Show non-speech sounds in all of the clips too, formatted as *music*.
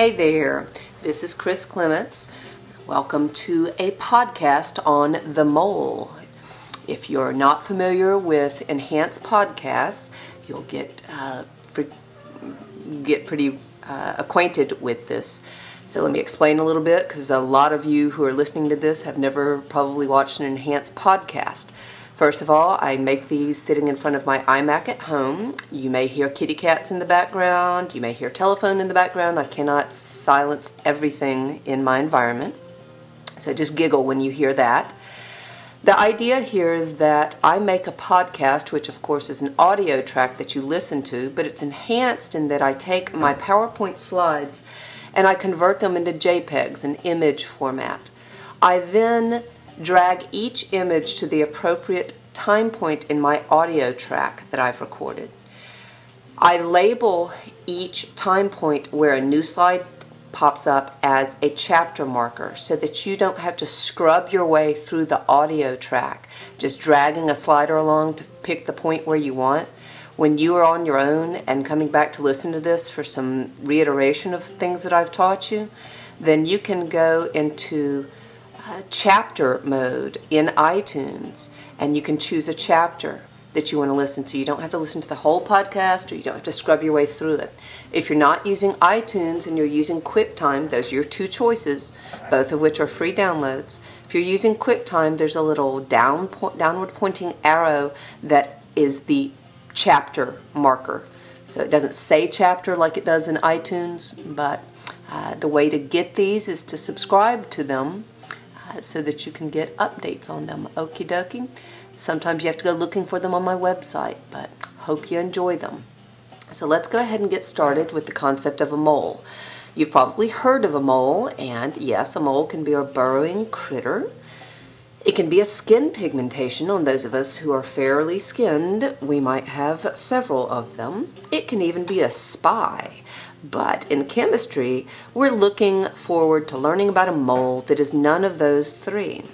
Hey there, this is Kris Clements. Welcome to a podcast on the mole. If you're not familiar with enhanced podcasts, you'll get uh, get pretty uh, acquainted with this. So let me explain a little bit because a lot of you who are listening to this have never probably watched an enhanced podcast. First of all, I make these sitting in front of my iMac at home. You may hear kitty cats in the background, you may hear telephone in the background. I cannot silence everything in my environment. So just giggle when you hear that. The idea here is that I make a podcast, which of course is an audio track that you listen to, but it's enhanced in that I take my PowerPoint slides and I convert them into JPEGs, an image format. I then drag each image to the appropriate time point in my audio track that I've recorded. I label each time point where a new slide pops up as a chapter marker so that you don't have to scrub your way through the audio track, just dragging a slider along to pick the point where you want. When you are on your own and coming back to listen to this for some reiteration of things that I've taught you, then you can go into chapter mode in iTunes and you can choose a chapter that you want to listen to. You don't have to listen to the whole podcast or you don't have to scrub your way through it. If you're not using iTunes and you're using QuickTime, those are your two choices, both of which are free downloads. If you're using QuickTime, there's a little down po- downward pointing arrow that is the chapter marker. So it doesn't say chapter like it does in iTunes, but uh, the way to get these is to subscribe to them uh, so that you can get updates on them. Okie dokie. Sometimes you have to go looking for them on my website, but hope you enjoy them. So let's go ahead and get started with the concept of a mole. You've probably heard of a mole, and yes, a mole can be a burrowing critter. It can be a skin pigmentation on those of us who are fairly skinned. We might have several of them. It can even be a spy. But in chemistry, we're looking forward to learning about a mole that is none of those three.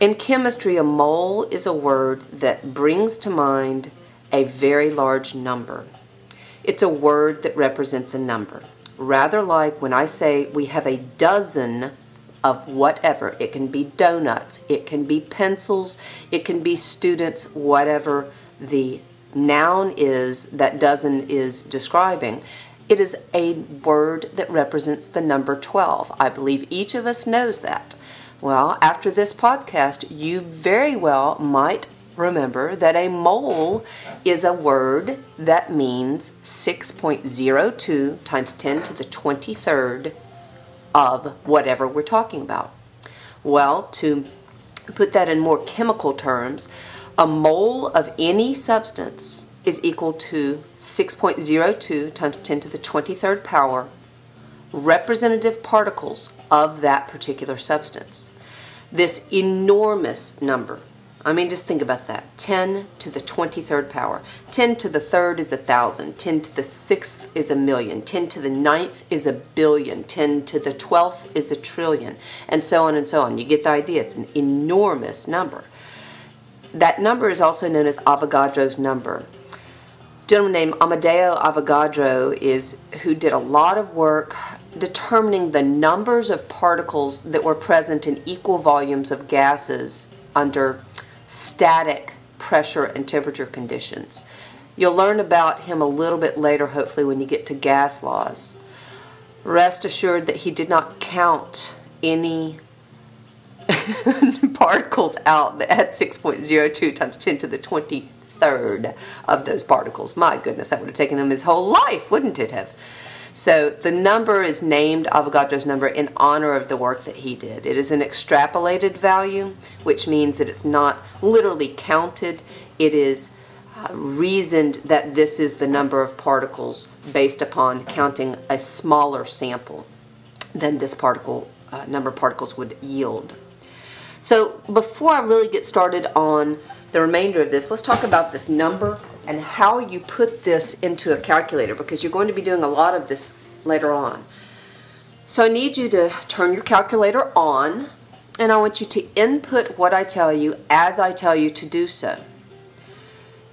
In chemistry, a mole is a word that brings to mind a very large number. It's a word that represents a number. Rather like when I say we have a dozen of whatever. It can be donuts, it can be pencils, it can be students, whatever the noun is that dozen is describing. It is a word that represents the number 12. I believe each of us knows that. Well, after this podcast, you very well might remember that a mole is a word that means 6.02 times 10 to the 23rd of whatever we're talking about. Well, to put that in more chemical terms, a mole of any substance is equal to 6.02 times 10 to the 23rd power representative particles of that particular substance. This enormous number, I mean, just think about that 10 to the 23rd power. 10 to the 3rd is a thousand, 10 to the 6th is a million, 10 to the 9th is a billion, 10 to the 12th is a trillion, and so on and so on. You get the idea, it's an enormous number. That number is also known as Avogadro's number gentleman named Amedeo Avogadro is who did a lot of work determining the numbers of particles that were present in equal volumes of gases under static pressure and temperature conditions. You'll learn about him a little bit later, hopefully, when you get to gas laws. Rest assured that he did not count any *laughs* particles out at 6.02 times 10 to the 20 third of those particles. My goodness, that would have taken him his whole life, wouldn't it have? So the number is named Avogadro's number in honor of the work that he did. It is an extrapolated value, which means that it's not literally counted. It is uh, reasoned that this is the number of particles based upon counting a smaller sample than this particle uh, number of particles would yield. So before I really get started on the remainder of this, let's talk about this number and how you put this into a calculator because you're going to be doing a lot of this later on. So I need you to turn your calculator on and I want you to input what I tell you as I tell you to do so.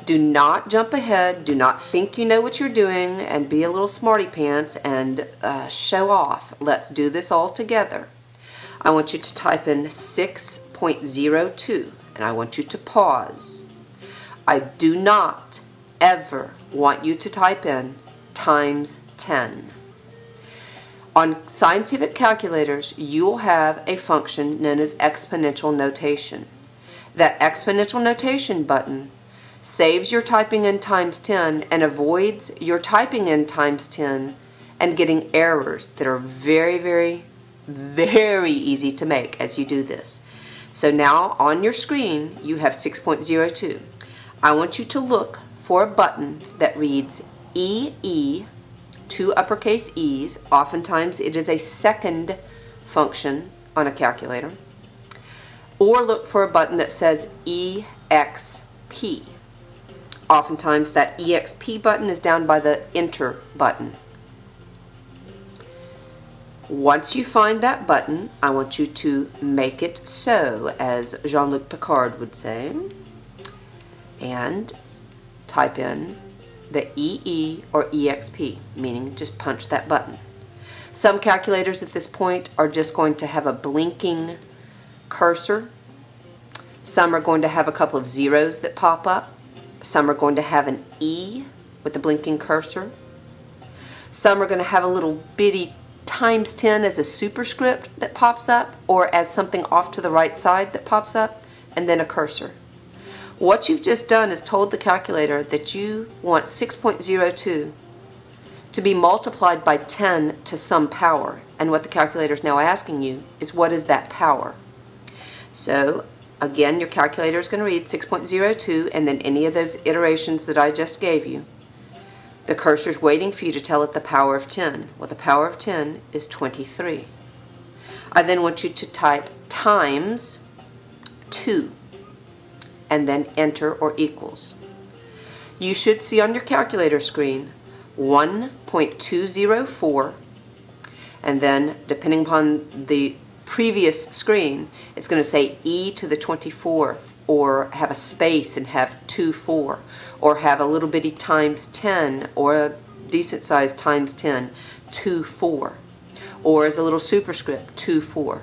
Do not jump ahead. Do not think you know what you're doing and be a little smarty pants and uh, show off. Let's do this all together. I want you to type in 6.02 and I want you to pause. I do not ever want you to type in times 10. On scientific calculators, you will have a function known as exponential notation. That exponential notation button saves your typing in times 10 and avoids your typing in times 10 and getting errors that are very, very, very easy to make as you do this. So now on your screen, you have 6.02. I want you to look for a button that reads EE, two uppercase E's. Oftentimes it is a second function on a calculator. Or look for a button that says EXP. Oftentimes that EXP button is down by the Enter button. Once you find that button, I want you to make it so, as Jean-Luc Picard would say, and type in the EE or EXP, meaning just punch that button. Some calculators at this point are just going to have a blinking cursor. Some are going to have a couple of zeros that pop up. Some are going to have an E with a blinking cursor. Some are going to have a little bitty times 10 as a superscript that pops up or as something off to the right side that pops up and then a cursor. What you've just done is told the calculator that you want 6.02 to be multiplied by 10 to some power. And what the calculator is now asking you is what is that power? So again, your calculator is going to read 6.02 and then any of those iterations that I just gave you. The cursor is waiting for you to tell it the power of 10. Well, the power of 10 is 23. I then want you to type times 2 and then enter or equals. You should see on your calculator screen 1.204 and then depending upon the previous screen it's going to say e to the 24th or have a space and have 2 4 or have a little bitty times 10 or a decent size times 10 2 4 or as a little superscript 2 4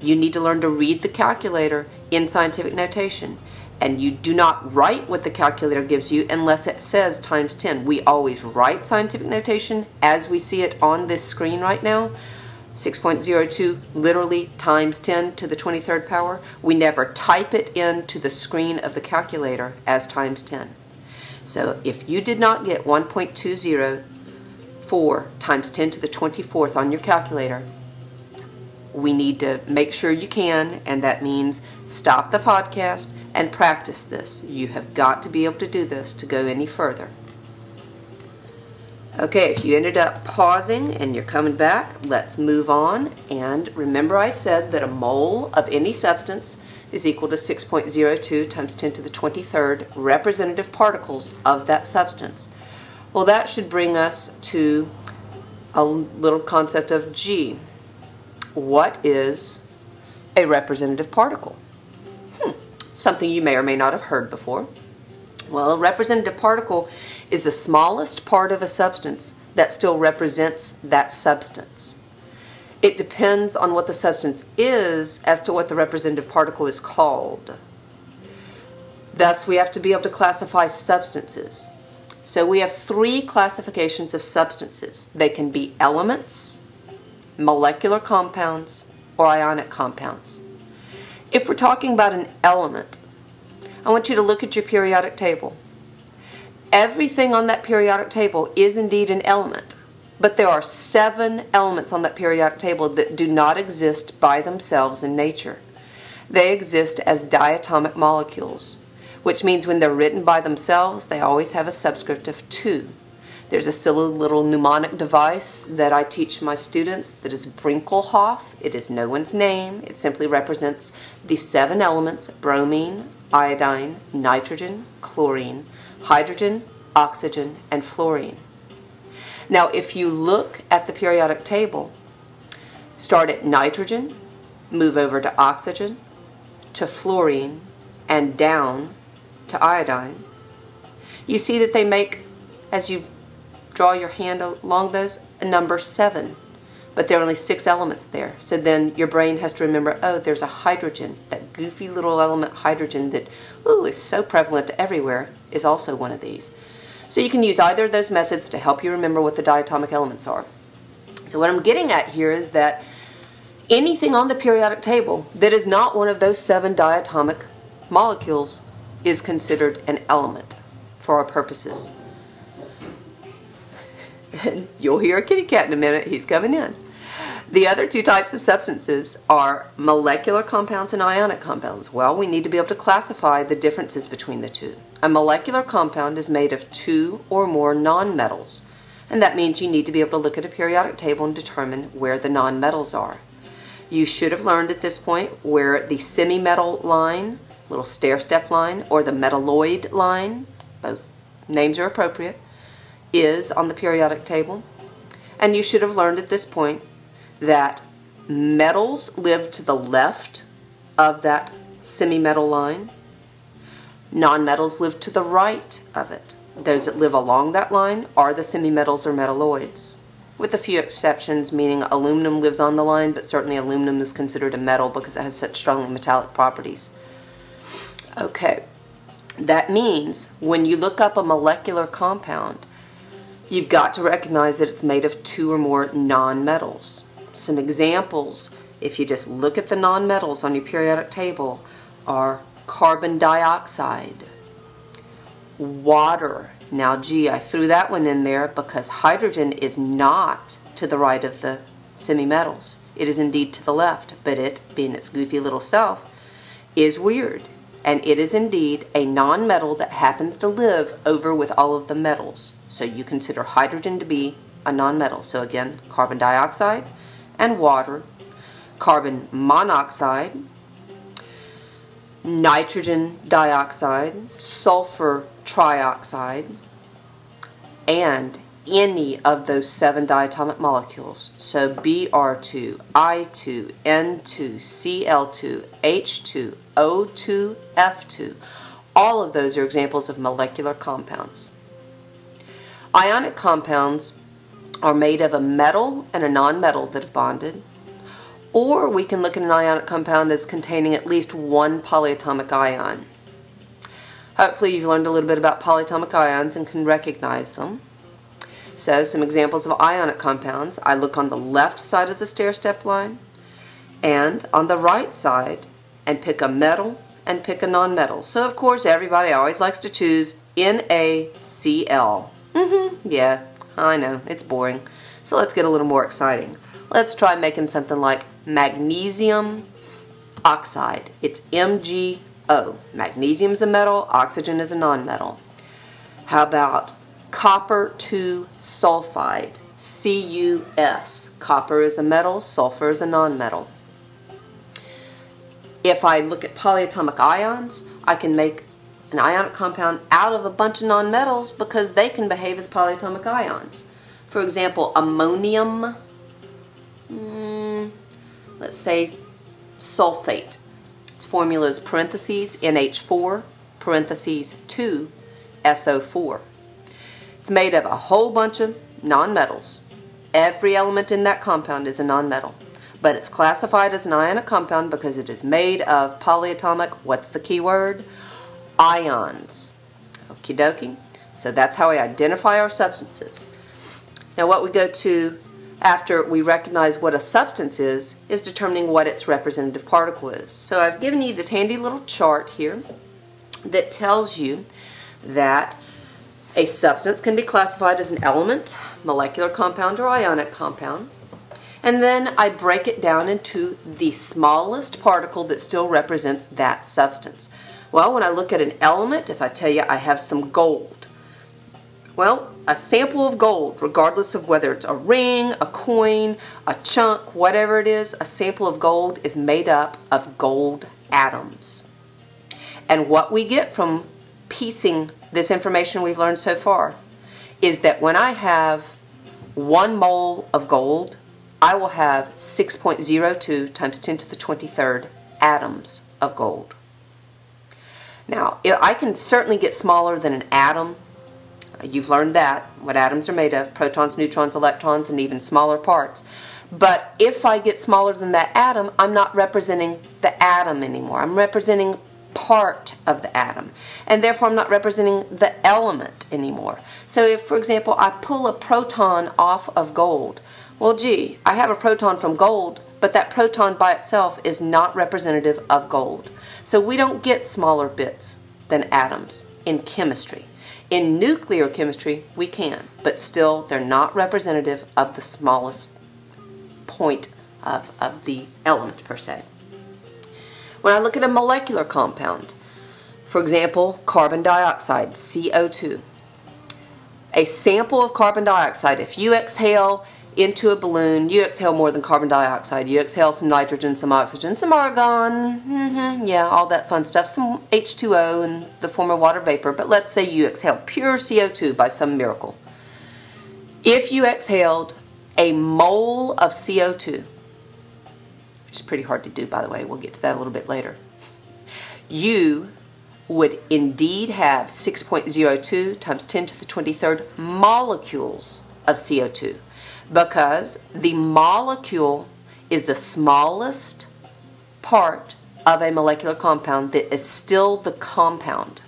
you need to learn to read the calculator in scientific notation and you do not write what the calculator gives you unless it says times 10. We always write scientific notation as we see it on this screen right now. 6.02 literally times 10 to the 23rd power. We never type it into the screen of the calculator as times 10. So if you did not get 1.204 times 10 to the 24th on your calculator, we need to make sure you can, and that means stop the podcast and practice this. You have got to be able to do this to go any further. Okay, if you ended up pausing and you're coming back, let's move on. And remember I said that a mole of any substance is equal to 6.02 times 10 to the 23rd representative particles of that substance. Well, that should bring us to a little concept of G. What is a representative particle? Hmm, something you may or may not have heard before. Well, a representative particle is the smallest part of a substance that still represents that substance. It depends on what the substance is as to what the representative particle is called. Thus, we have to be able to classify substances. So we have three classifications of substances. They can be elements, molecular compounds, or ionic compounds. If we're talking about an element, I want you to look at your periodic table. Everything on that periodic table is indeed an element, but there are seven elements on that periodic table that do not exist by themselves in nature. They exist as diatomic molecules, which means when they're written by themselves, they always have a subscript of 2. There's a silly little mnemonic device that I teach my students that is Brinkelhoff. It is no one's name. It simply represents the seven elements bromine, iodine, nitrogen, chlorine, hydrogen, oxygen, and fluorine. Now, if you look at the periodic table, start at nitrogen, move over to oxygen, to fluorine, and down to iodine, You see that they make, as you draw your hand along those, a number seven. But there are only six elements there. So then your brain has to remember, oh, there's a hydrogen. That goofy little element hydrogen that, ooh, is so prevalent everywhere is also one of these. So you can use either of those methods to help you remember what the diatomic elements are. So what I'm getting at here is that anything on the periodic table that is not one of those seven diatomic molecules is considered an element for our purposes. And *laughs* you'll hear a kitty cat in a minute. He's coming in. The other two types of substances are molecular compounds and ionic compounds. Well, we need to be able to classify the differences between the two. A molecular compound is made of two or more nonmetals, and that means you need to be able to look at a periodic table and determine where the nonmetals are. You should have learned at this point where the semi-metal line, little stair-step line, or the metalloid line, both names are appropriate, is on the periodic table. And you should have learned at this point that metals live to the left of that semi-metal line. Nonmetals live to the right of it. Those that live along that line are the semi-metals or metalloids, with a few exceptions, meaning aluminum lives on the line, but certainly aluminum is considered a metal because it has such strongly metallic properties. Okay, that means when you look up a molecular compound, you've got to recognize that it's made of two or more nonmetals. Some examples, if you just look at the nonmetals on your periodic table, are carbon dioxide, water. Now, gee, I threw that one in there because hydrogen is not to the right of the semi-metals. It is indeed to the left, but it, being its goofy little self, is weird. And it is indeed a non-metal that happens to live over with all of the metals. So you consider hydrogen to be a non-metal. So again, carbon dioxide and water, carbon monoxide, nitrogen dioxide, sulfur trioxide, and any of those seven diatomic molecules. So Br2, I2, N2, Cl2, H2, O2, F2. All of those are examples of molecular compounds. Ionic compounds are made of a metal and a nonmetal that have bonded. Or we can look at an ionic compound as containing at least one polyatomic ion. Hopefully you've learned a little bit about polyatomic ions and can recognize them. So some examples of ionic compounds. I look on the left side of the stair-step line and on the right side and pick a metal and pick a nonmetal. So of course everybody always likes to choose NaCl. Mm-hmm, yeah, I know, it's boring. So let's get a little more exciting. Let's try making something like magnesium oxide. It's MgO. Magnesium is a metal, oxygen is a nonmetal. How about copper 2 sulfide? CuS. Copper is a metal, sulfur is a nonmetal. If I look at polyatomic ions, I can make an ionic compound out of a bunch of nonmetals because they can behave as polyatomic ions. For example, ammonium, mm, let's say sulfate. Its formula is parentheses NH4, parentheses 2, SO4. It's made of a whole bunch of nonmetals. Every element in that compound is a nonmetal. But it's classified as an ionic compound because it is made of polyatomic, what's the key word? Ions. Okie dokie. So that's how we identify our substances. Now what we go to after we recognize what a substance is, is determining what its representative particle is. So I've given you this handy little chart here that tells you that a substance can be classified as an element, molecular compound, or ionic compound. And then I break it down into the smallest particle that still represents that substance. Well, when I look at an element, if I tell you I have some gold, well, a sample of gold, regardless of whether it's a ring, a coin, a chunk, whatever it is, a sample of gold is made up of gold atoms. And what we get from piecing this information we've learned so far is that when I have one mole of gold, I will have 6.02 times 10 to the 23rd atoms of gold. Now, I can certainly get smaller than an atom You've learned that, what atoms are made of protons, neutrons, electrons, and even smaller parts. But if I get smaller than that atom, I'm not representing the atom anymore. I'm representing part of the atom. And therefore, I'm not representing the element anymore. So, if, for example, I pull a proton off of gold, well, gee, I have a proton from gold, but that proton by itself is not representative of gold. So, we don't get smaller bits than atoms in chemistry. In nuclear chemistry, we can, but still, they're not representative of the smallest point of, of the element per se. When I look at a molecular compound, for example, carbon dioxide, CO2, a sample of carbon dioxide, if you exhale into a balloon, you exhale more than carbon dioxide. You exhale some nitrogen, some oxygen, some argon, mm-hmm, yeah, all that fun stuff, some H2O in the form of water vapor. But let's say you exhale pure CO2 by some miracle. If you exhaled a mole of CO2, which is pretty hard to do, by the way, we'll get to that a little bit later, you would indeed have 6.02 times 10 to the 23rd molecules of CO2 because the molecule is the smallest part of a molecular compound that is still the compound.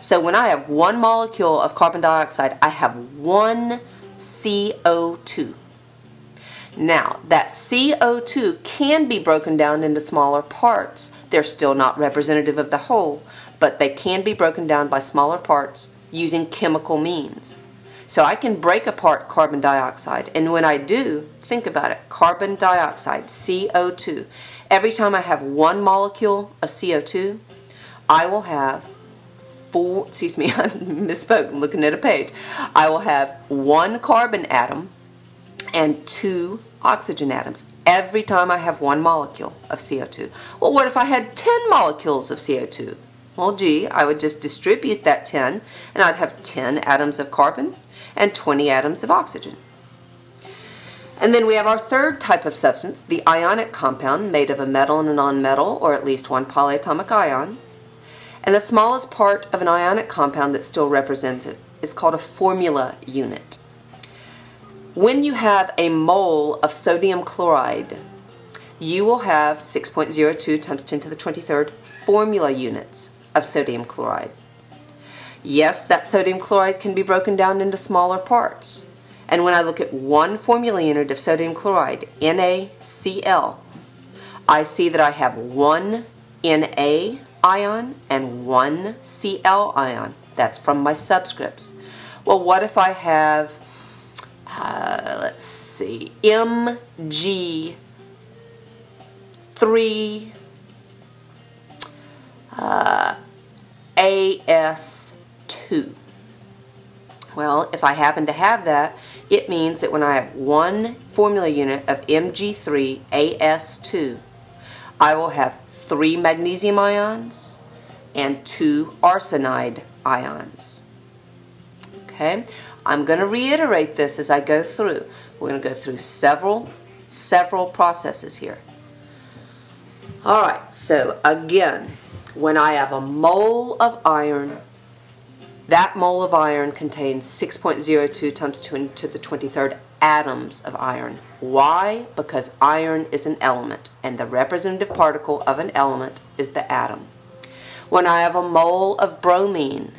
So when I have one molecule of carbon dioxide, I have one CO2. Now, that CO2 can be broken down into smaller parts. They're still not representative of the whole, but they can be broken down by smaller parts using chemical means. So I can break apart carbon dioxide, and when I do, think about it carbon dioxide, CO2. Every time I have one molecule of CO2, I will have four, excuse me, *laughs* I misspoke, I'm looking at a page. I will have one carbon atom and two oxygen atoms every time I have one molecule of CO2. Well, what if I had 10 molecules of CO2? Well, gee, I would just distribute that 10 and I'd have 10 atoms of carbon and 20 atoms of oxygen. And then we have our third type of substance, the ionic compound, made of a metal and a nonmetal, or at least one polyatomic ion. And the smallest part of an ionic compound that's still represented is called a formula unit. When you have a mole of sodium chloride, you will have 6.02 times 10 to the 23rd formula units of sodium chloride. Yes, that sodium chloride can be broken down into smaller parts. And when I look at one formula unit of sodium chloride, NaCl, I see that I have one Na ion and one Cl ion. That's from my subscripts. Well, what if I have uh, let's see, MG3 uh, AS2. Well, if I happen to have that, it means that when I have one formula unit of Mg3AS2, I will have three magnesium ions and two arsenide ions. Okay? I'm going to reiterate this as I go through. We're going to go through several, several processes here. All right, so again, when I have a mole of iron, that mole of iron contains 6.02 times 10 to the 23rd atoms of iron. Why? Because iron is an element, and the representative particle of an element is the atom. When I have a mole of bromine,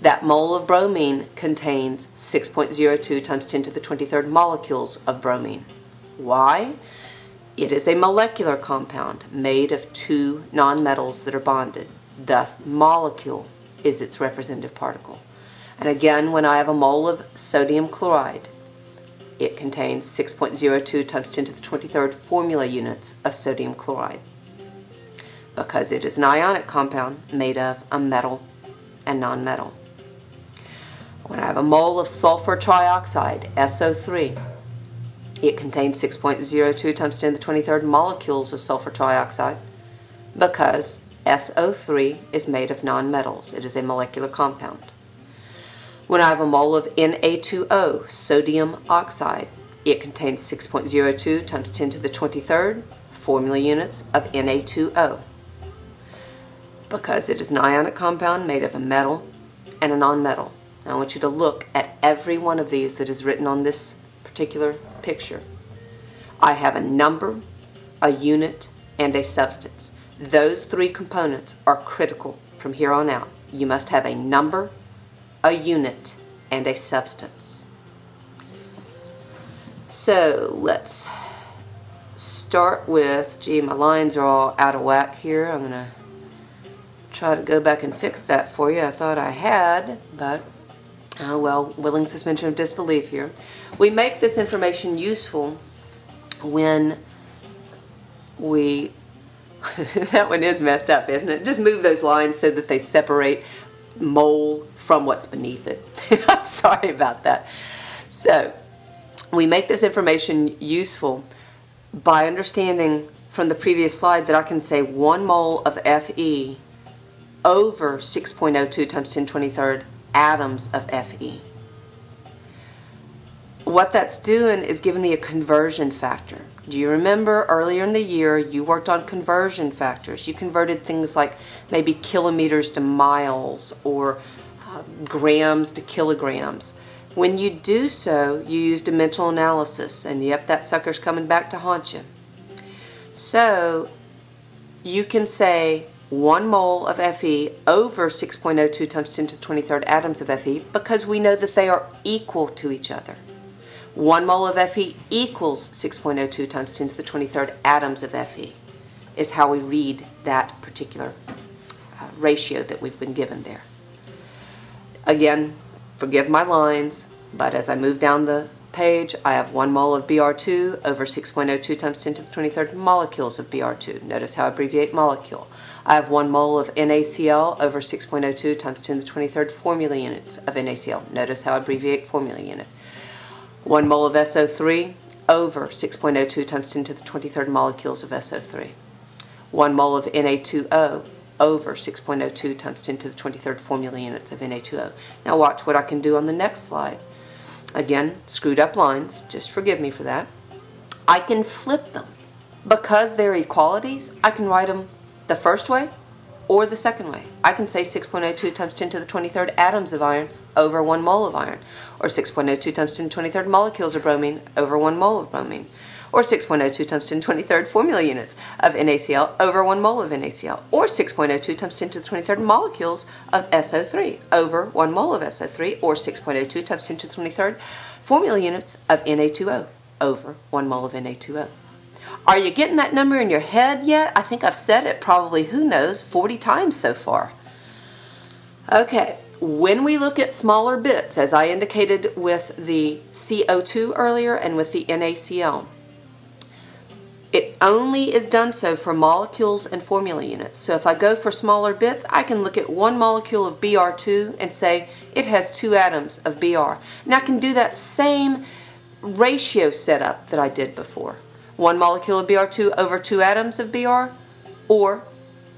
that mole of bromine contains 6.02 times 10 to the 23rd molecules of bromine. Why? It is a molecular compound made of two nonmetals that are bonded. Thus, molecule is its representative particle. And again, when I have a mole of sodium chloride, it contains 6.02 times 10 to the 23rd formula units of sodium chloride because it is an ionic compound made of a metal and nonmetal. When I have a mole of sulfur trioxide, SO3, it contains 6.02 times 10 to the 23rd molecules of sulfur trioxide because SO3 is made of nonmetals. It is a molecular compound. When I have a mole of Na2O, sodium oxide, it contains 6.02 times 10 to the 23rd formula units of Na2O because it is an ionic compound made of a metal and a nonmetal. I want you to look at every one of these that is written on this particular picture. I have a number, a unit, and a substance. Those three components are critical from here on out. You must have a number, a unit, and a substance. So let's start with, gee, my lines are all out of whack here. I'm going to try to go back and fix that for you. I thought I had, but oh well, willing suspension of disbelief here. We make this information useful when we *laughs* that one is messed up, isn't it? Just move those lines so that they separate mole from what's beneath it. *laughs* I'm sorry about that. So, we make this information useful by understanding from the previous slide that I can say 1 mole of Fe over 6.02 times 10 23rd atoms of Fe. What that's doing is giving me a conversion factor. Do you remember earlier in the year you worked on conversion factors? You converted things like maybe kilometers to miles or uh, grams to kilograms. When you do so, you use dimensional analysis, and yep, that sucker's coming back to haunt you. So you can say 1 mole of Fe over 6.02 times 10 to the 23rd atoms of Fe because we know that they are equal to each other. 1 mole of Fe equals 6.02 times 10 to the 23rd atoms of Fe is how we read that particular uh, ratio that we've been given there. Again, forgive my lines, but as I move down the page, I have 1 mole of Br2 over 6.02 times 10 to the 23rd molecules of Br2. Notice how I abbreviate molecule. I have 1 mole of NaCl over 6.02 times 10 to the 23rd formula units of NaCl. Notice how I abbreviate formula unit. 1 mole of SO3 over 6.02 times 10 to the 23rd molecules of SO3. 1 mole of Na2O over 6.02 times 10 to the 23rd formula units of Na2O. Now watch what I can do on the next slide. Again, screwed up lines, just forgive me for that. I can flip them. Because they're equalities, I can write them the first way or the second way. I can say 6.02 times 10 to the 23rd atoms of iron over 1 mole of iron, or 6.02 times 10 to the 23rd molecules of bromine over 1 mole of bromine, or 6.02 times 10 to the 23rd formula units of NaCl over 1 mole of NaCl, or 6.02 times 10 to the 23rd molecules of SO3 over 1 mole of SO3, or 6.02 times 10 to the 23rd formula units of Na2O over 1 mole of Na2O. Are you getting that number in your head yet? I think I've said it probably, who knows, 40 times so far. Okay, when we look at smaller bits, as I indicated with the CO2 earlier and with the NaCl, it only is done so for molecules and formula units. So if I go for smaller bits, I can look at one molecule of Br2 and say it has two atoms of Br. And I can do that same ratio setup that I did before one molecule of Br2 over two atoms of Br, or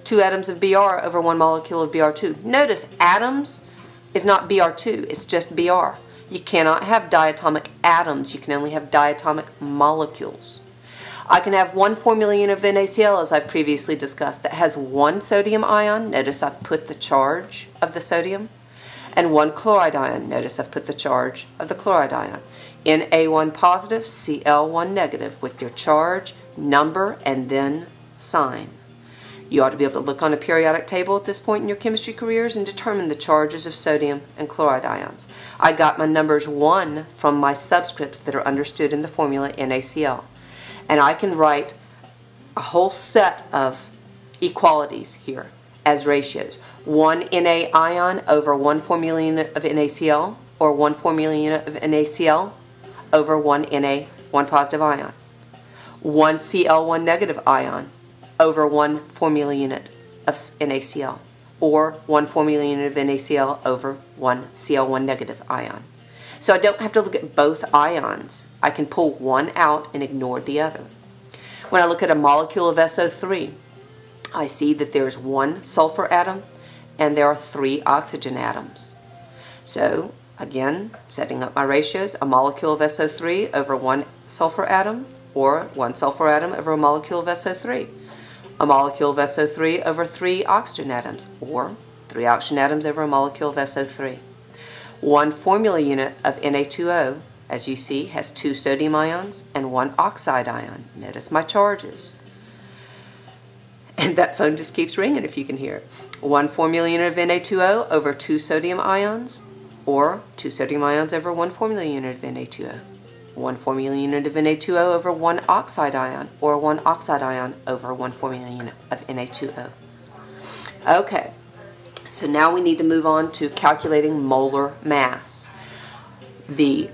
two atoms of Br over one molecule of Br2. Notice atoms is not Br2, it's just Br. You cannot have diatomic atoms, you can only have diatomic molecules. I can have one formula unit of NaCl, as I've previously discussed, that has one sodium ion. Notice I've put the charge of the sodium. And one chloride ion. Notice I've put the charge of the chloride ion. Na1 positive, Cl1 negative with your charge, number, and then sign. You ought to be able to look on a periodic table at this point in your chemistry careers and determine the charges of sodium and chloride ions. I got my numbers 1 from my subscripts that are understood in the formula NaCl. And I can write a whole set of equalities here as ratios. 1 Na ion over 1 formula unit of NaCl or 1 formula unit of NaCl over 1 Na, 1 positive ion. 1 Cl1 negative ion over 1 formula unit of NaCl. Or 1 formula unit of NaCl over 1 Cl1 negative ion. So I don't have to look at both ions. I can pull one out and ignore the other. When I look at a molecule of SO3, I see that there's one sulfur atom and there are three oxygen atoms. So Again, setting up my ratios, a molecule of SO3 over one sulfur atom, or one sulfur atom over a molecule of SO3. A molecule of SO3 over three oxygen atoms, or three oxygen atoms over a molecule of SO3. One formula unit of Na2O, as you see, has two sodium ions and one oxide ion. Notice my charges. And that phone just keeps ringing if you can hear it. One formula unit of Na2O over two sodium ions, or two sodium ions over one formula unit of Na2O. One formula unit of Na2O over one oxide ion, or one oxide ion over one formula unit of Na2O. Okay, so now we need to move on to calculating molar mass. The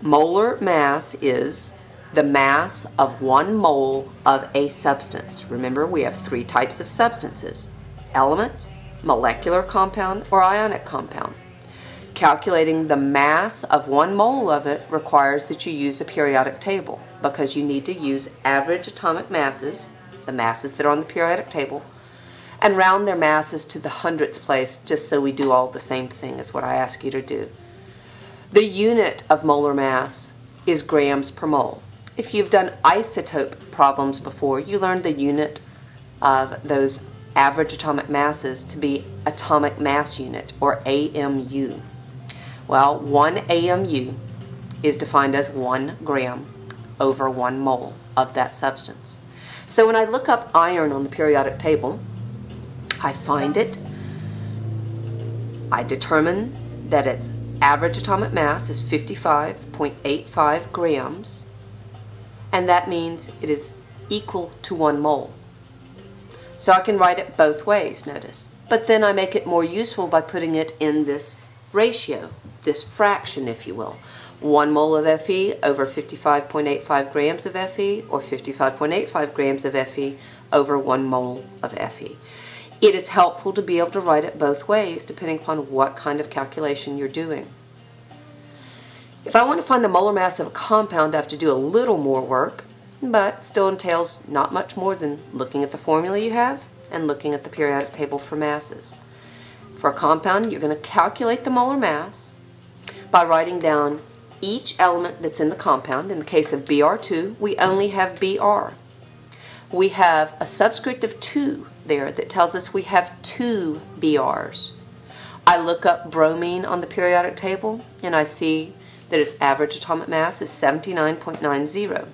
molar mass is the mass of one mole of a substance. Remember, we have three types of substances element, molecular compound, or ionic compound. Calculating the mass of one mole of it requires that you use a periodic table because you need to use average atomic masses, the masses that are on the periodic table, and round their masses to the hundredths place just so we do all the same thing as what I ask you to do. The unit of molar mass is grams per mole. If you've done isotope problems before, you learned the unit of those average atomic masses to be atomic mass unit, or AMU. Well, 1 AMU is defined as 1 gram over 1 mole of that substance. So when I look up iron on the periodic table, I find it, I determine that its average atomic mass is 55.85 grams, and that means it is equal to 1 mole. So I can write it both ways, notice. But then I make it more useful by putting it in this ratio, this fraction, if you will. 1 mole of Fe over 55.85 grams of Fe, or 55.85 grams of Fe over 1 mole of Fe. It is helpful to be able to write it both ways depending upon what kind of calculation you're doing. If I want to find the molar mass of a compound, I have to do a little more work, but still entails not much more than looking at the formula you have and looking at the periodic table for masses. For a compound, you're going to calculate the molar mass by writing down each element that's in the compound. In the case of Br2, we only have Br. We have a subscript of 2 there that tells us we have two BRs. I look up bromine on the periodic table and I see that its average atomic mass is 79.90.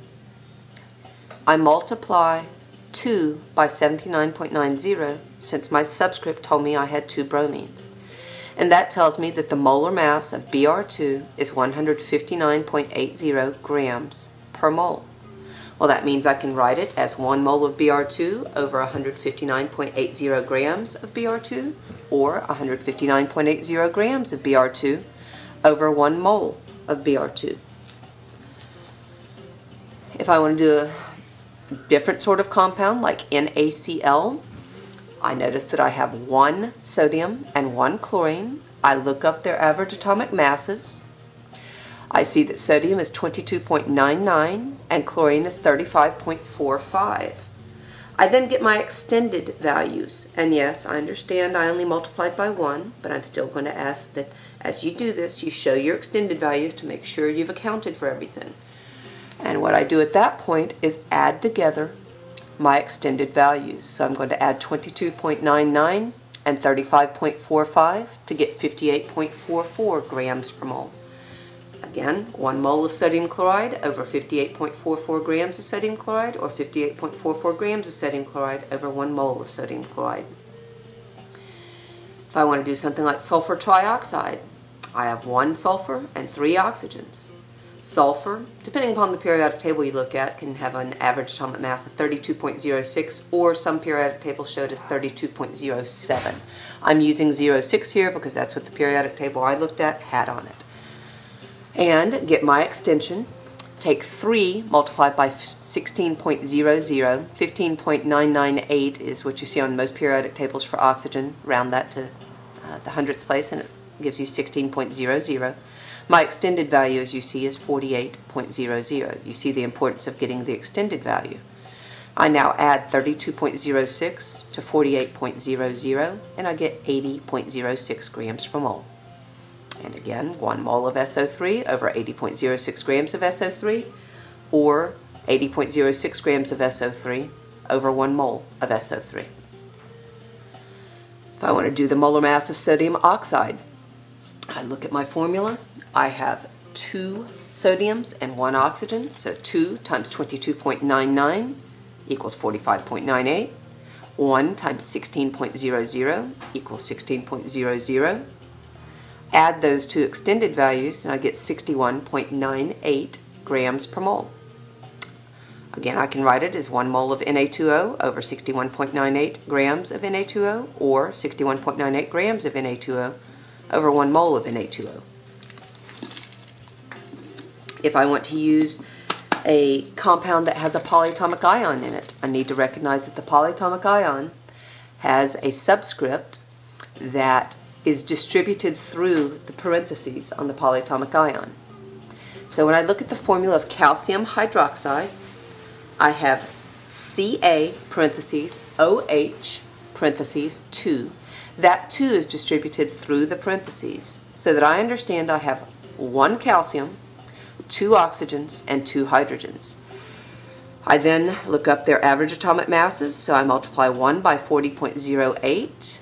I multiply 2 by 79.90 since my subscript told me I had two bromines. And that tells me that the molar mass of Br2 is 159.80 grams per mole. Well, that means I can write it as 1 mole of Br2 over 159.80 grams of Br2, or 159.80 grams of Br2 over 1 mole of Br2. If I want to do a different sort of compound like NaCl, I notice that I have one sodium and one chlorine. I look up their average atomic masses. I see that sodium is 22.99 and chlorine is 35.45. I then get my extended values. And yes, I understand I only multiplied by 1, but I'm still going to ask that as you do this, you show your extended values to make sure you've accounted for everything. And what I do at that point is add together my extended values. So I'm going to add 22.99 and 35.45 to get 58.44 grams per mole. Again, 1 mole of sodium chloride over 58.44 grams of sodium chloride or 58.44 grams of sodium chloride over 1 mole of sodium chloride. If I want to do something like sulfur trioxide, I have 1 sulfur and 3 oxygens. Sulfur, depending upon the periodic table you look at, can have an average atomic mass of 32.06 or some periodic table showed as 32.07. I'm using 06 here because that's what the periodic table I looked at had on it and get my extension. Take 3 multiplied by 16.00. 15.998 is what you see on most periodic tables for oxygen. Round that to uh, the hundredths place and it gives you 16.00. My extended value, as you see, is 48.00. You see the importance of getting the extended value. I now add 32.06 to 48.00 and I get 80.06 grams per mole. And again, 1 mole of SO3 over 80.06 grams of SO3, or 80.06 grams of SO3 over 1 mole of SO3. If I want to do the molar mass of sodium oxide, I look at my formula. I have two sodiums and one oxygen, so 2 times 22.99 equals 45.98. 1 times 16.00 equals 16.00. Add those two extended values and I get 61.98 grams per mole. Again, I can write it as 1 mole of Na2O over 61.98 grams of Na2O or 61.98 grams of Na2O over 1 mole of Na2O. If I want to use a compound that has a polyatomic ion in it, I need to recognize that the polyatomic ion has a subscript that is distributed through the parentheses on the polyatomic ion. So when I look at the formula of calcium hydroxide, I have Ca parentheses OH parentheses 2. That 2 is distributed through the parentheses so that I understand I have one calcium, two oxygens, and two hydrogens. I then look up their average atomic masses, so I multiply 1 by 40.08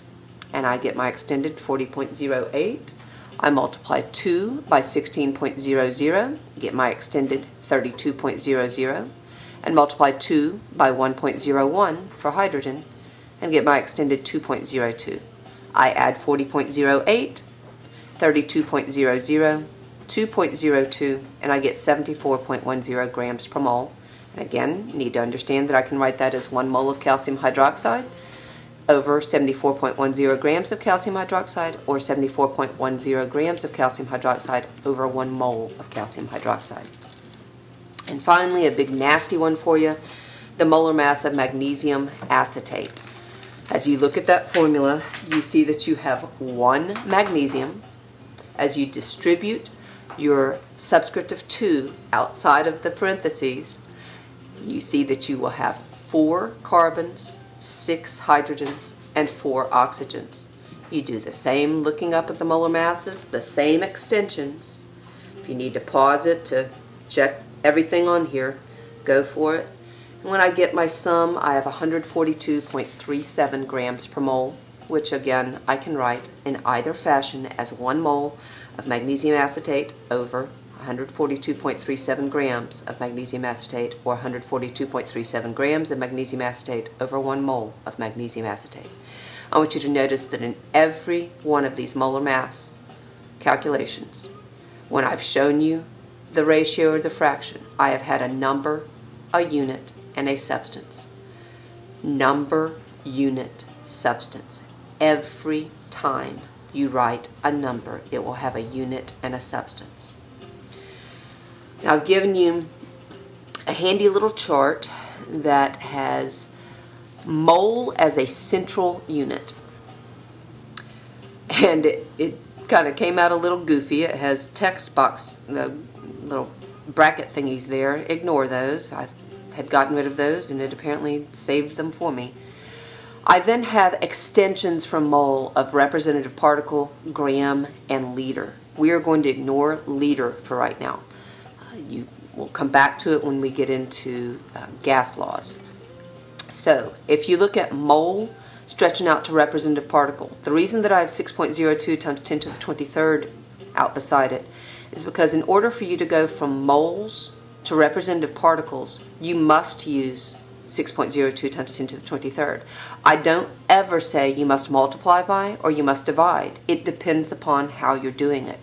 and I get my extended 40.08. I multiply 2 by 16.00, get my extended 32.00 and multiply 2 by 1.01 for hydrogen and get my extended 2.02. I add 40.08, 32.00, 2.02, and I get 74.10 grams per mole. And again, need to understand that I can write that as 1 mole of calcium hydroxide over 74.10 grams of calcium hydroxide or 74.10 grams of calcium hydroxide over 1 mole of calcium hydroxide. And finally, a big nasty one for you, the molar mass of magnesium acetate. As you look at that formula, you see that you have one magnesium. As you distribute your subscript of 2 outside of the parentheses, you see that you will have four carbons, six hydrogens, and four oxygens. You do the same looking up at the molar masses, the same extensions. If you need to pause it to check everything on here. Go for it. And when I get my sum, I have 142.37 grams per mole, which again I can write in either fashion as 1 mole of magnesium acetate over 142.37 grams of magnesium acetate or 142.37 grams of magnesium acetate over 1 mole of magnesium acetate. I want you to notice that in every one of these molar mass calculations, when I've shown you the ratio or the fraction. I have had a number, a unit, and a substance. Number, unit, substance. Every time you write a number, it will have a unit and a substance. Now I've given you a handy little chart that has mole as a central unit. And it, it kind of came out a little goofy. It has text box, uh, little bracket thingies there. Ignore those. I had gotten rid of those and it apparently saved them for me. I then have extensions from mole of representative particle, gram, and liter. We are going to ignore liter for right now. Uh, you will come back to it when we get into uh, gas laws. So if you look at mole stretching out to representative particle, the reason that I have 6.02 times 10 to the 23rd out beside it is because in order for you to go from moles to representative particles, you must use 6.02 times 10 to the 23rd. I don't ever say you must multiply by or you must divide. It depends upon how you're doing it.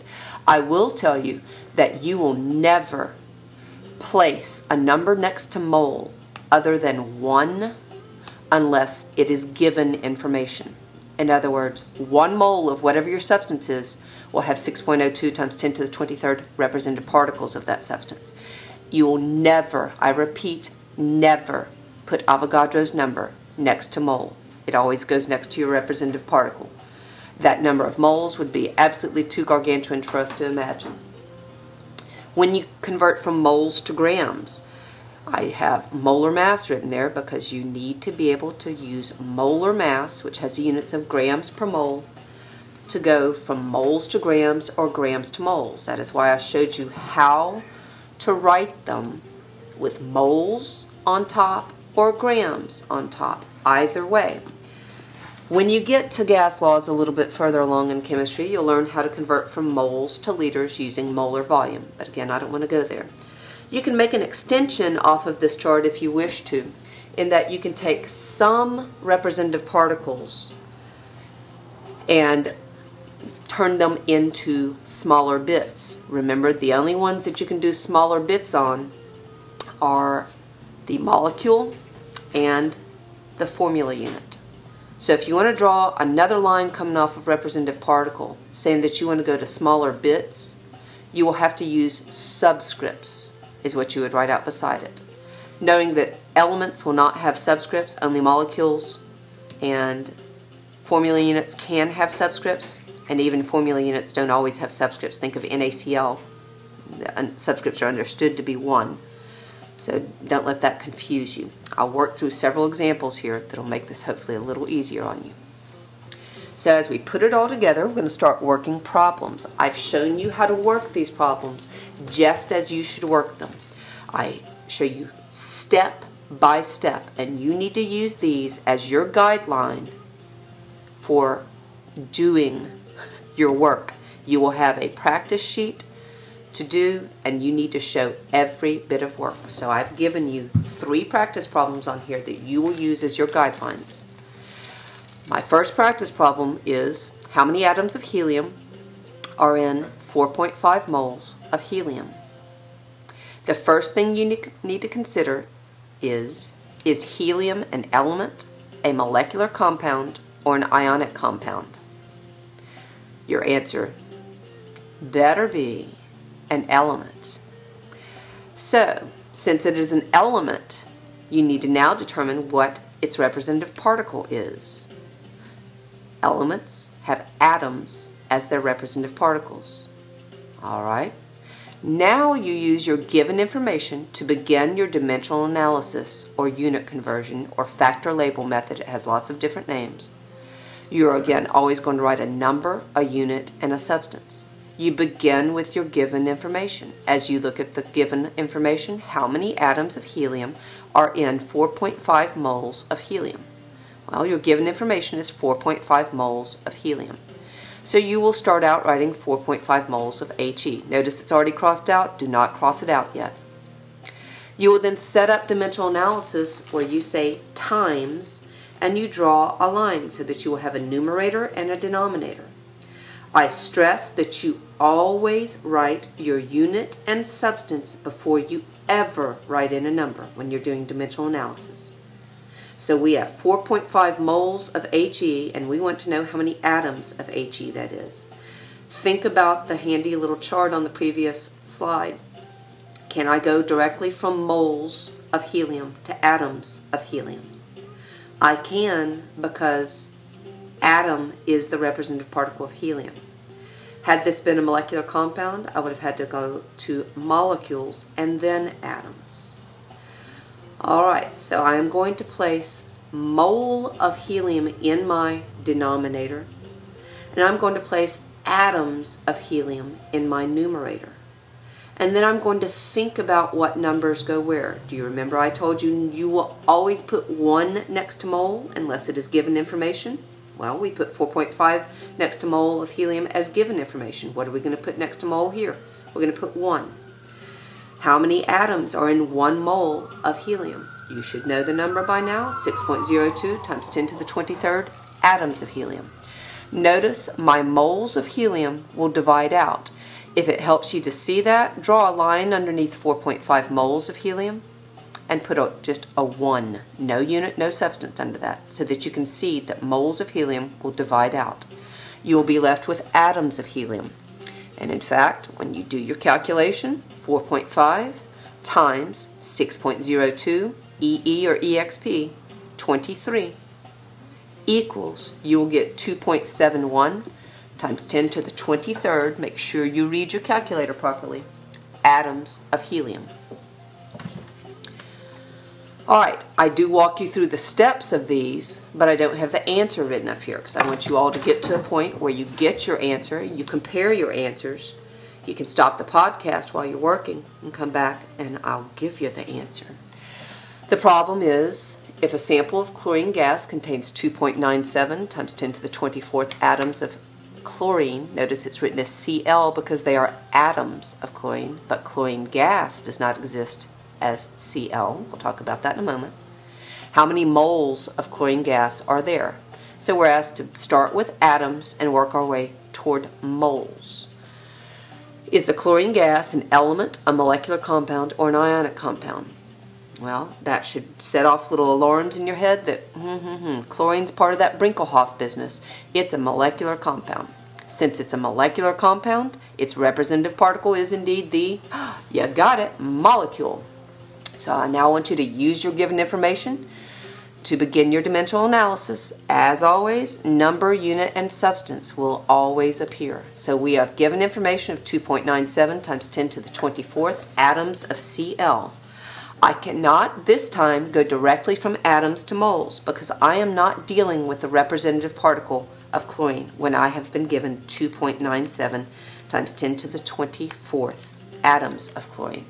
I will tell you that you will never place a number next to mole other than 1 unless it is given information. In other words, one mole of whatever your substance is will have 6.02 times 10 to the 23rd represented particles of that substance. You will never, I repeat, never put Avogadro's number next to mole. It always goes next to your representative particle. That number of moles would be absolutely too gargantuan for us to imagine. When you convert from moles to grams, I have molar mass written there because you need to be able to use molar mass, which has units of grams per mole, to go from moles to grams or grams to moles. That is why I showed you how to write them with moles on top or grams on top, either way. When you get to gas laws a little bit further along in chemistry, you'll learn how to convert from moles to liters using molar volume. But again, I don't want to go there. You can make an extension off of this chart if you wish to, in that you can take some representative particles and turn them into smaller bits. Remember, the only ones that you can do smaller bits on are the molecule and the formula unit. So if you want to draw another line coming off of representative particle, saying that you want to go to smaller bits, you will have to use subscripts, is what you would write out beside it. Knowing that elements will not have subscripts, only molecules and formula units can have subscripts, and even formula units don't always have subscripts. Think of NaCl. Subscripts are understood to be 1. So don't let that confuse you. I'll work through several examples here that'll make this hopefully a little easier on you. So as we put it all together, we're going to start working problems. I've shown you how to work these problems just as you should work them. I show you step by step, and you need to use these as your guideline for doing your work. You will have a practice sheet to do and you need to show every bit of work. So I've given you three practice problems on here that you will use as your guidelines. My first practice problem is how many atoms of helium are in 4.5 moles of helium? The first thing you need to consider is is helium an element, a molecular compound, or an ionic compound? Your answer better be an element. So, since it is an element, you need to now determine what its representative particle is. Elements have atoms as their representative particles. All right? Now you use your given information to begin your dimensional analysis or unit conversion or factor label method. It has lots of different names. You're again always going to write a number, a unit, and a substance. You begin with your given information. As you look at the given information, how many atoms of helium are in 4.5 moles of helium? Well, your given information is 4.5 moles of helium. So you will start out writing 4.5 moles of He. Notice it's already crossed out. Do not cross it out yet. You will then set up dimensional analysis where you say times and you draw a line so that you will have a numerator and a denominator. I stress that you always write your unit and substance before you ever write in a number when you're doing dimensional analysis. So we have 4.5 moles of He, and we want to know how many atoms of He that is. Think about the handy little chart on the previous slide. Can I go directly from moles of helium to atoms of helium? I can because atom is the representative particle of helium. Had this been a molecular compound, I would have had to go to molecules and then atoms. Alright, so I am going to place mole of helium in my denominator, and I'm going to place atoms of helium in my numerator. And then I'm going to think about what numbers go where. Do you remember I told you you will always put 1 next to mole unless it is given information? Well, we put 4.5 next to mole of helium as given information. What are we going to put next to mole here? We're going to put 1. How many atoms are in 1 mole of helium? You should know the number by now, 6.02 times 10 to the 23rd atoms of helium. Notice my moles of helium will divide out. If it helps you to see that, draw a line underneath 4.5 moles of helium and put a, just a 1, no unit, no substance under that, so that you can see that moles of helium will divide out. You will be left with atoms of helium. And in fact, when you do your calculation, 4.5 times 6.02 EE or EXP 23 equals, you will get 2.71 times 10 to the 23rd, make sure you read your calculator properly, atoms of helium. Alright, I do walk you through the steps of these, but I don't have the answer written up here because I want you all to get to a point where you get your answer, you compare your answers. You can stop the podcast while you're working and come back and I'll give you the answer. The problem is if a sample of chlorine gas contains 2.97 times 10 to the 24th atoms of chlorine, notice it's written as Cl because they are atoms of chlorine, but chlorine gas does not exist as Cl. We'll talk about that in a moment. How many moles of chlorine gas are there? So we're asked to start with atoms and work our way toward moles. Is the chlorine gas an element, a molecular compound, or an ionic compound? Well, that should set off little alarms in your head that hmm, chlorine's part of that Brinkelhoff business. It's a molecular compound. Since it's a molecular compound, its representative particle is indeed the, *gasps* you got it, molecule. So I now want you to use your given information to begin your dimensional analysis. As always, number, unit, and substance will always appear. So we have given information of 2.97 times 10 to the 24th atoms of Cl. I cannot this time go directly from atoms to moles because I am not dealing with the representative particle of chlorine when I have been given 2.97 times 10 to the 24th atoms of chlorine.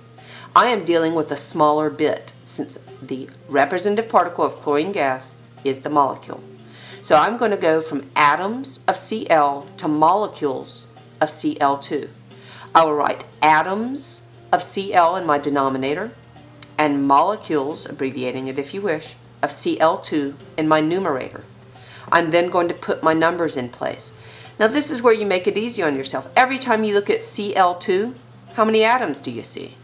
I am dealing with a smaller bit since the representative particle of chlorine gas is the molecule. So I'm going to go from atoms of Cl to molecules of Cl2. I will write atoms of Cl in my denominator and molecules, abbreviating it if you wish, of Cl2 in my numerator. I'm then going to put my numbers in place. Now this is where you make it easy on yourself. Every time you look at Cl2, how many atoms do you see?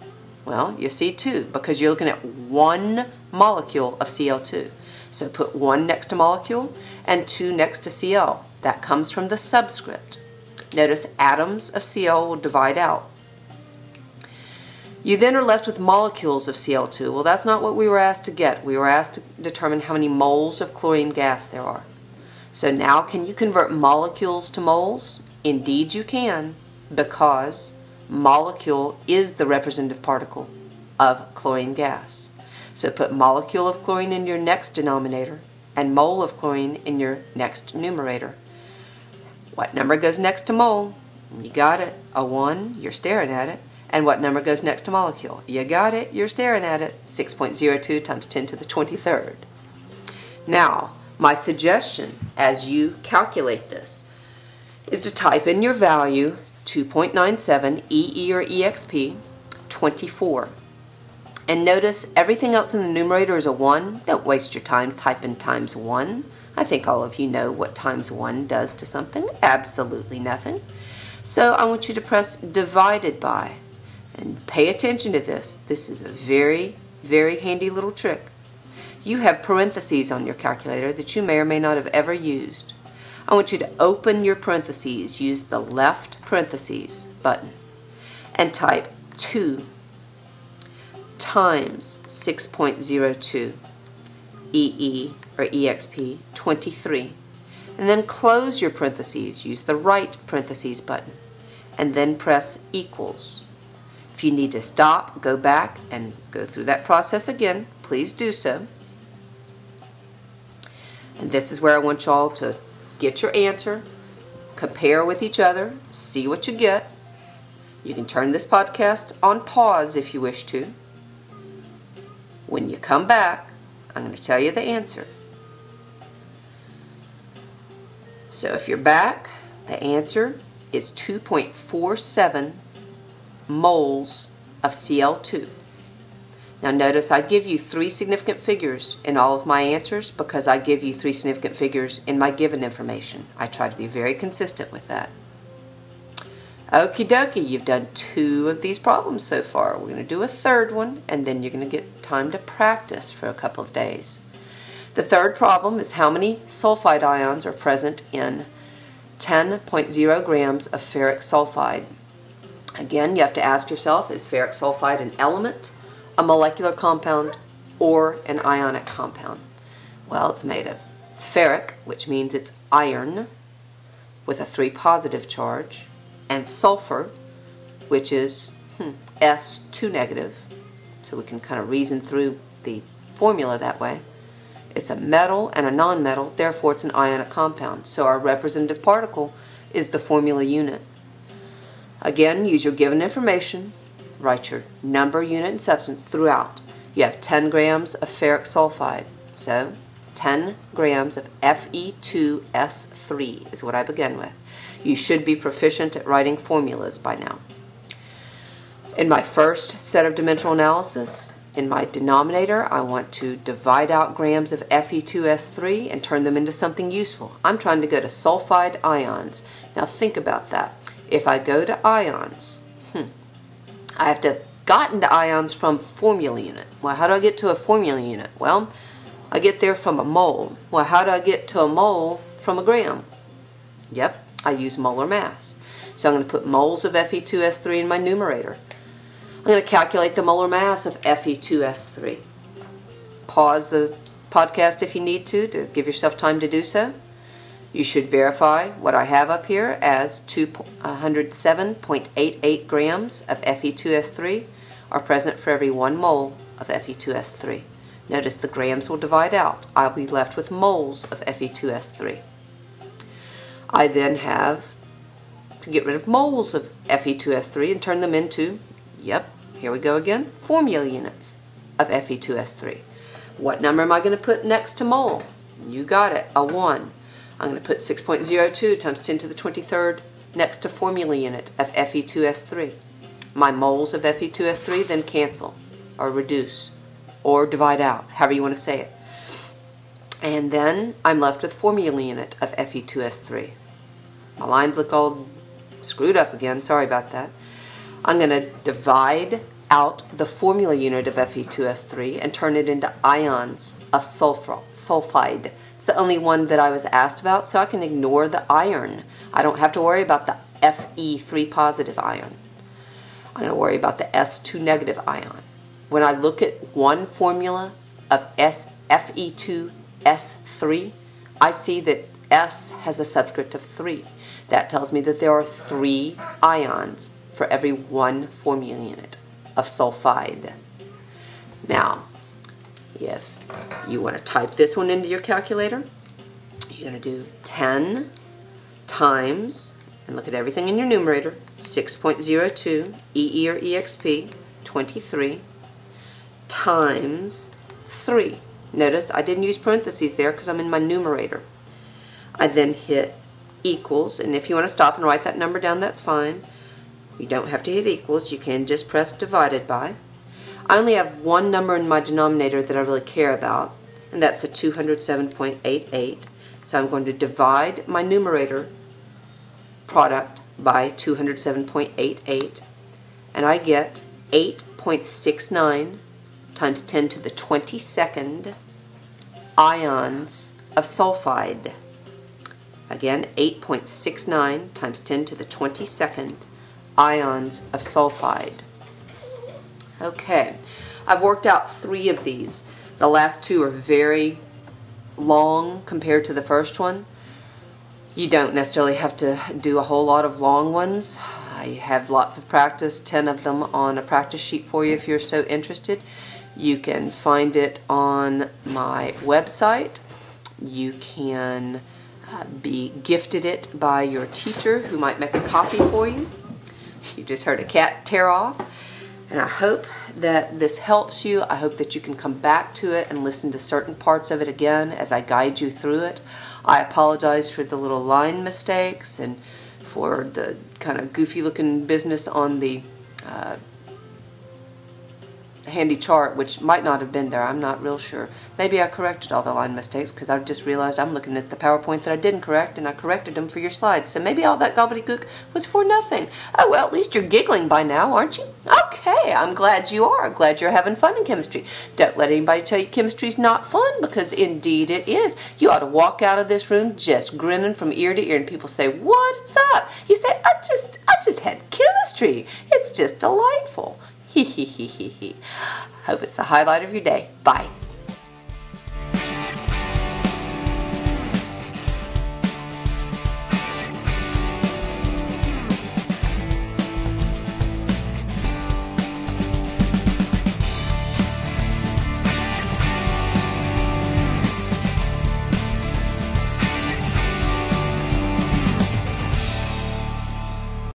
Well, you see two because you're looking at one molecule of Cl2. So put one next to molecule and two next to Cl. That comes from the subscript. Notice atoms of Cl will divide out. You then are left with molecules of Cl2. Well, that's not what we were asked to get. We were asked to determine how many moles of chlorine gas there are. So now can you convert molecules to moles? Indeed you can, because molecule is the representative particle of chlorine gas. So put molecule of chlorine in your next denominator and mole of chlorine in your next numerator. What number goes next to mole? You got it. A 1, you're staring at it. And what number goes next to molecule? You got it, you're staring at it. 6.02 times 10 to the 23rd. Now, my suggestion as you calculate this is to type in your value 2.97 EE or EXP 24. And notice everything else in the numerator is a 1. Don't waste your time typing times 1. I think all of you know what times 1 does to something. Absolutely nothing. So I want you to press divided by. And pay attention to this. This is a very, very handy little trick. You have parentheses on your calculator that you may or may not have ever used. I want you to open your parentheses, use the left parentheses button, and type 2 times 6.02 EE or EXP 23. And then close your parentheses, use the right parentheses button, and then press equals. If you need to stop, go back, and go through that process again, please do so. And this is where I want y'all to get your answer, compare with each other, see what you get. You can turn this podcast on pause if you wish to. When you come back, I'm going to tell you the answer. So if you're back, the answer is 2.47 moles of Cl2. Now notice I give you three significant figures in all of my answers because I give you three significant figures in my given information. I try to be very consistent with that. Okie dokie, you've done two of these problems so far. We're going to do a third one and then you're going to get time to practice for a couple of days. The third problem is how many sulfide ions are present in 10.0 grams of ferric sulfide. Again, you have to ask yourself, is ferric sulfide an element, a molecular compound, or an ionic compound? Well, it's made of ferric, which means it's iron, with a 3 positive charge, and sulfur, which is hmm, S2 negative. So we can kind of reason through the formula that way. It's a metal and a nonmetal, therefore it's an ionic compound. So our representative particle is the formula unit. Again, use your given information. Write your number, unit, and substance throughout. You have 10 grams of ferric sulfide. So 10 grams of Fe2S3 is what I begin with. You should be proficient at writing formulas by now. In my first set of dimensional analysis, in my denominator, I want to divide out grams of Fe2S3 and turn them into something useful. I'm trying to go to sulfide ions. Now think about that. If I go to ions, I have to have gotten to ions from formula unit. Well, how do I get to a formula unit? Well, I get there from a mole. Well, how do I get to a mole from a gram? Yep, I use molar mass. So I'm going to put moles of Fe2S3 in my numerator. I'm going to calculate the molar mass of Fe2S3. Pause the podcast if you need to, to give yourself time to do so. You should verify what I have up here as 207.88 grams of Fe2S3 are present for every one mole of Fe2S3. Notice the grams will divide out. I'll be left with moles of Fe2S3. I then have to get rid of moles of Fe2S3 and turn them into, yep, here we go again, formula units of Fe2S3. What number am I going to put next to mole? You got it, a 1. I'm going to put 6.02 times 10 to the 23rd next to formula unit of Fe2S3. My moles of Fe2S3 then cancel or reduce or divide out, however you want to say it. And then I'm left with formula unit of Fe2S3. My lines look all screwed up again, sorry about that. I'm going to divide out the formula unit of Fe2S3 and turn it into ions of sulfur, sulfide. It's the only one that I was asked about, so I can ignore the iron. I don't have to worry about the Fe3 positive ion. I'm going to worry about the S2 negative ion when I look at one formula of S, Fe2S3, I see that S has a subscript of 3. That tells me that there are three ions for every one formula unit of sulfide. Now, if you want to type this one into your calculator, you're going to do 10 times, and look at everything in your numerator, 6.02, EE or EXP, 23, times 3. Notice I didn't use parentheses there because I'm in my numerator. I then hit equals, and if you want to stop and write that number down, that's fine. You don't have to hit equals. You can just press divided by. I only have one number in my denominator that I really care about, and that's the 207.88. So I'm going to divide my numerator product by 207.88, and I get 8.69 times 10 to the 22nd ions of sulfide. Again, 8.69 times 10 to the 22nd ions of sulfide. Okay, I've worked out three of these. The last two are very long compared to the first one. You don't necessarily have to do a whole lot of long ones. I have lots of practice, 10 of them on a practice sheet for you if you're so interested. You can find it on my website. You can uh, be gifted it by your teacher who might make a copy for you. You just heard a cat tear off. And I hope that this helps you. I hope that you can come back to it and listen to certain parts of it again as I guide you through it. I apologize for the little line mistakes and for the kind of goofy looking business on the uh, handy chart, which might not have been there. I'm not real sure. Maybe I corrected all the line mistakes because I just realized I'm looking at the PowerPoint that I didn't correct and I corrected them for your slides. So maybe all that gobbledygook was for nothing. Oh, well, at least you're giggling by now, aren't you? Okay, I'm glad you are. glad you're having fun in chemistry. Don't let anybody tell you chemistry's not fun because indeed it is. You ought to walk out of this room just grinning from ear to ear and people say, what's up? You say, I just, I just had chemistry. It's just delightful. Hope it's the highlight of your day. Bye.